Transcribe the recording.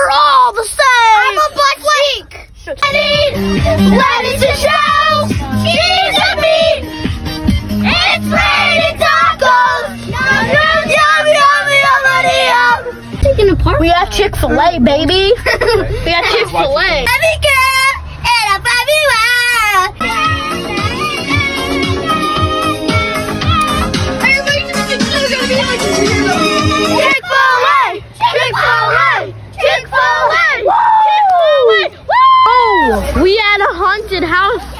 we're all the same. I'm a black sheep. I need lettuce and shells, cheese and meat, and plain tacos. Yum, yum, yum, yum, yum, yum, yum. Taking apart. We got Chick-fil-A, baby. we got Chick-fil-A. We had a haunted house.